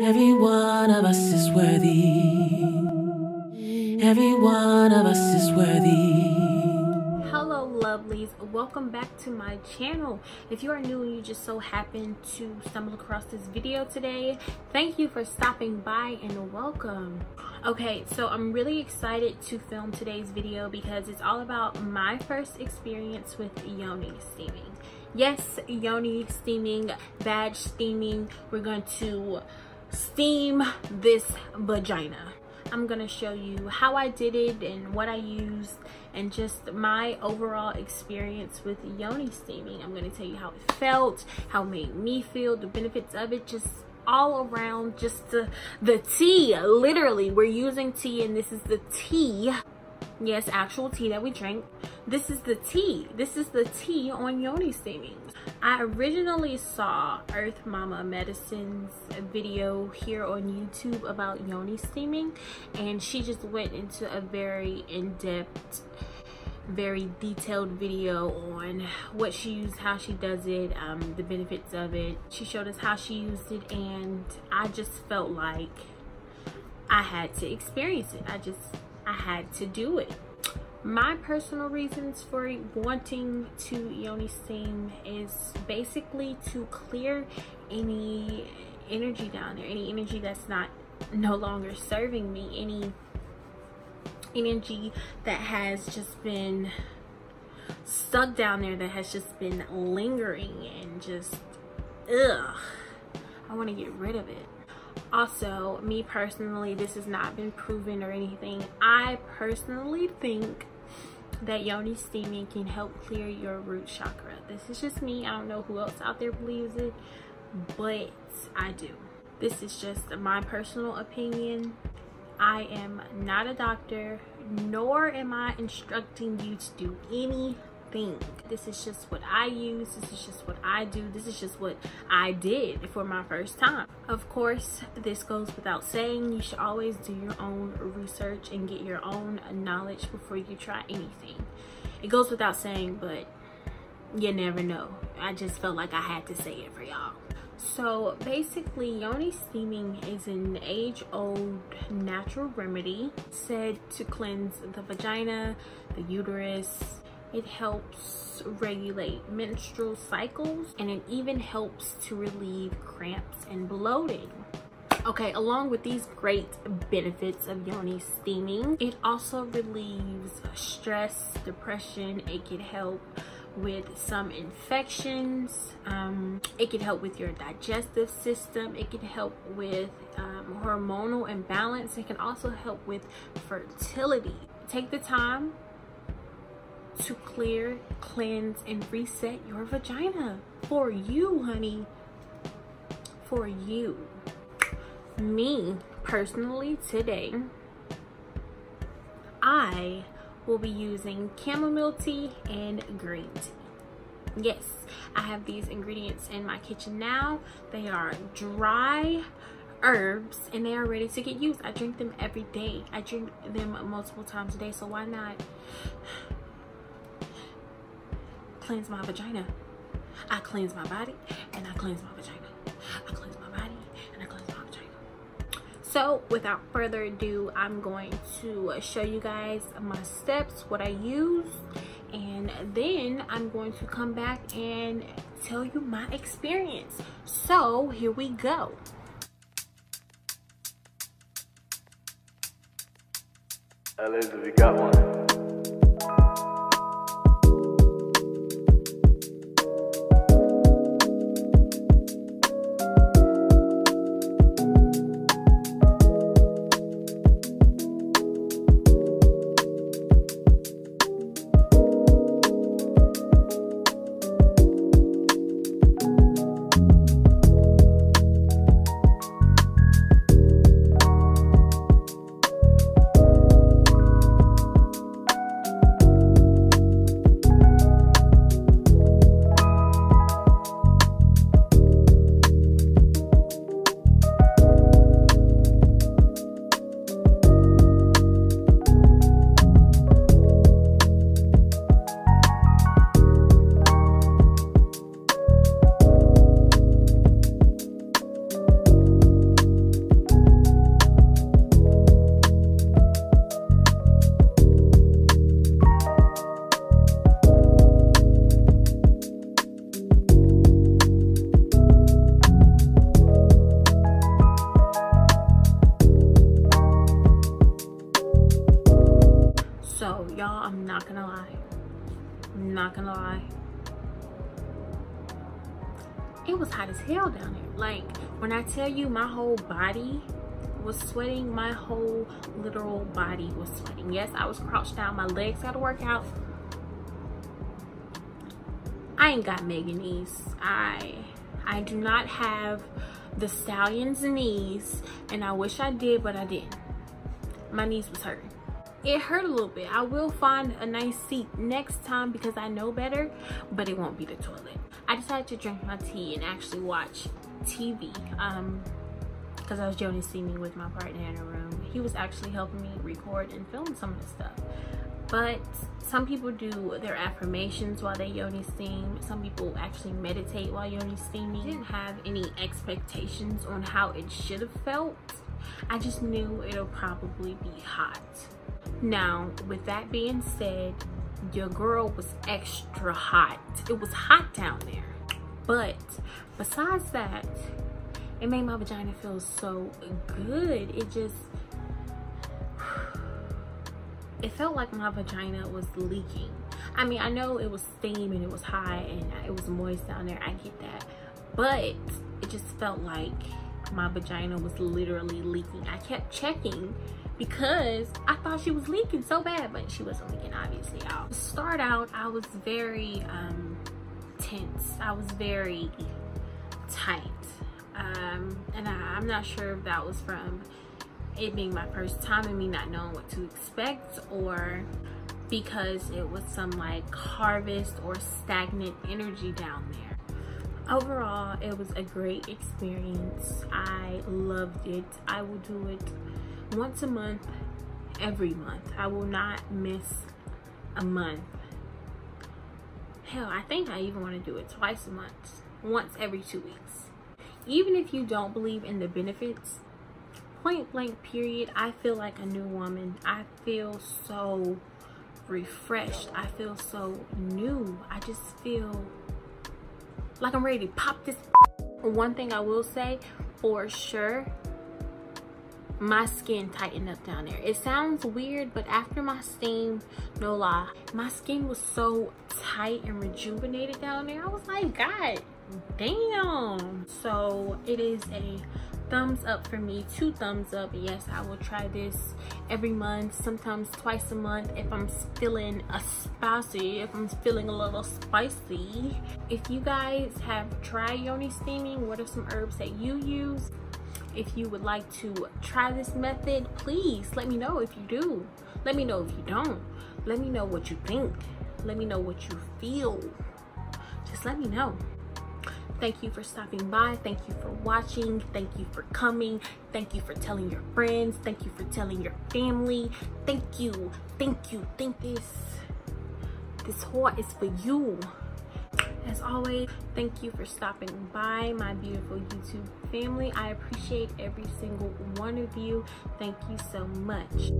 Every one of us is worthy. Every one of us is worthy. Hello lovelies, welcome back to my channel. If you are new and you just so happen to stumble across this video today, thank you for stopping by and welcome. Okay, so I'm really excited to film today's video because it's all about my first experience with yoni steaming. Yes, yoni steaming, vag steaming. We're going to steam this vagina. I'm gonna show you how I did it and what I used and just my overall experience with yoni steaming. I'm gonna tell you how it felt, how it made me feel, the benefits of it, just all around just the, the tea. Literally, we're using tea and this is the tea yes actual tea that we drink this is the tea this is the tea on yoni steaming i originally saw earth mama medicine's video here on youtube about yoni steaming and she just went into a very in-depth very detailed video on what she used how she does it um, the benefits of it she showed us how she used it and i just felt like i had to experience it i just I had to do it. My personal reasons for wanting to yoni steam is basically to clear any energy down there, any energy that's not no longer serving me, any energy that has just been stuck down there that has just been lingering and just ugh i want to get rid of it. Also me personally this has not been proven or anything. I personally think that yoni steaming can help clear your root chakra. This is just me. I don't know who else out there believes it but i do. This is just my personal opinion. I am not a doctor nor am i instructing you to do any This is just what I use. This is just what I do. This is just what I did for my first time. Of course, this goes without saying. You should always do your own research and get your own knowledge before you try anything. It goes without saying, but you never know. I just felt like I had to say it for y'all. So basically, yoni steaming is an age-old natural remedy said to cleanse the vagina, the uterus, it helps regulate menstrual cycles and it even helps to relieve cramps and bloating. Okay, along with these great benefits of yoni steaming, it also relieves stress, depression. It can help with some infections. Um, it can help with your digestive system. It can help with um, hormonal imbalance. It can also help with fertility. Take the time to clear, cleanse, and reset your vagina for you, honey. For you. Me, personally, today, I will be using chamomile tea and green tea. Yes, I have these ingredients in my kitchen now. They are dry herbs and they are ready to get used. I drink them every day. I drink them multiple times a day, so why not cleanse my vagina. I cleanse my body and I cleanse my vagina. I cleanse my body and I cleanse my vagina. So without further ado, I'm going to show you guys my steps, what I use, and then I'm going to come back and tell you my experience. So here we go. Elizabeth, we got one. So y'all, I'm not gonna lie. I'm not gonna lie. It was hot as hell down there. Like when I tell you my whole body was sweating, my whole literal body was sweating. Yes, I was crouched down, my legs got to work out. I ain't got mega knees. I I do not have the stallion's knees and I wish I did, but I didn't. My knees was hurting. It hurt a little bit. I will find a nice seat next time because I know better, but it won't be the toilet. I decided to drink my tea and actually watch TV. Um, because I was Yoni steaming with my partner in a room. He was actually helping me record and film some of the stuff. But some people do their affirmations while they yoni steam. Some people actually meditate while yoni steaming. Didn't have any expectations on how it should have felt. I just knew it'll probably be hot. Now, with that being said, your girl was extra hot. It was hot down there. But besides that, it made my vagina feel so good. It just, it felt like my vagina was leaking. I mean, I know it was steam and it was high and it was moist down there. I get that. But it just felt like my vagina was literally leaking. I kept checking because I thought she was leaking so bad, but she wasn't leaking, obviously. I'll start out, I was very um, tense. I was very tight. Um, and I, I'm not sure if that was from it being my first time and me not knowing what to expect or because it was some like harvest or stagnant energy down there. Overall, it was a great experience. I loved it. I will do it once a month, every month. I will not miss a month. Hell, I think I even want to do it twice a month, once every two weeks. Even if you don't believe in the benefits, point blank period, I feel like a new woman. I feel so refreshed. I feel so new. I just feel like I'm ready to pop this. One thing I will say for sure my skin tightened up down there. It sounds weird, but after my steam, no lie, my skin was so tight and rejuvenated down there. I was like, God damn. So it is a thumbs up for me, two thumbs up. Yes, I will try this every month, sometimes twice a month if I'm feeling a spicy, if I'm feeling a little spicy. If you guys have tried yoni steaming, what are some herbs that you use? if you would like to try this method please let me know if you do let me know if you don't let me know what you think let me know what you feel just let me know thank you for stopping by. Thank you for watching. Thank you for coming. Thank you for telling your friends. Thank you for telling your family. Thank you. Thank you. Thank this. This heart is for you. As always, thank you for stopping by my beautiful YouTube family. I appreciate every single one of you. Thank you so much.